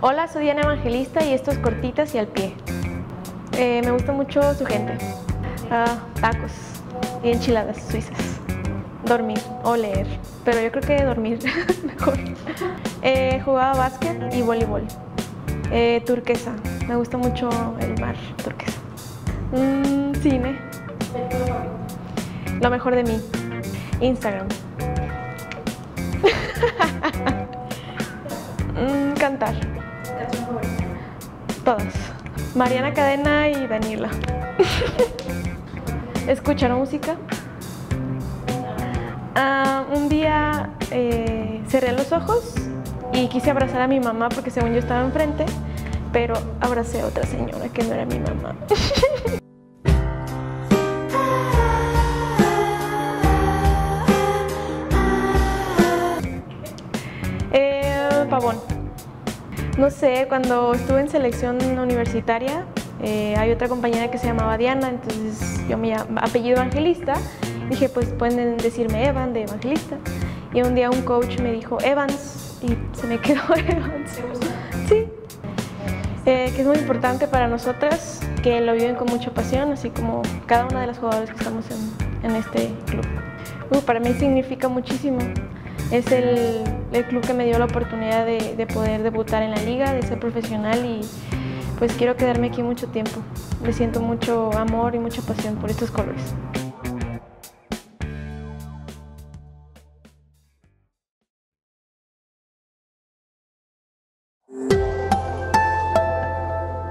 Hola, soy Diana Evangelista y esto es Cortitas y al Pie. Eh, me gusta mucho su gente. Ah, tacos y enchiladas suizas. Dormir o leer, pero yo creo que dormir mejor. Eh, jugaba básquet y voleibol. Eh, turquesa, me gusta mucho el mar turquesa. Mm, cine. Lo mejor de mí. Instagram. Mm, cantar. Todas. Mariana Cadena y Daniela. Escuchar música. Ah, un día eh, cerré los ojos y quise abrazar a mi mamá porque según yo estaba enfrente, pero abracé a otra señora que no era mi mamá. Eh, pavón. No sé, cuando estuve en selección universitaria, eh, hay otra compañera que se llamaba Diana, entonces yo me apellido evangelista, dije pues pueden decirme Evan de evangelista. Y un día un coach me dijo Evans y se me quedó Evans. Sí, eh, que es muy importante para nosotras, que lo viven con mucha pasión, así como cada una de las jugadoras que estamos en, en este club. Uh, para mí significa muchísimo. Es el, el, club que me dio la oportunidad de, de poder debutar en la liga, de ser profesional y pues quiero quedarme aquí mucho tiempo. Le siento mucho amor y mucha pasión por estos colores.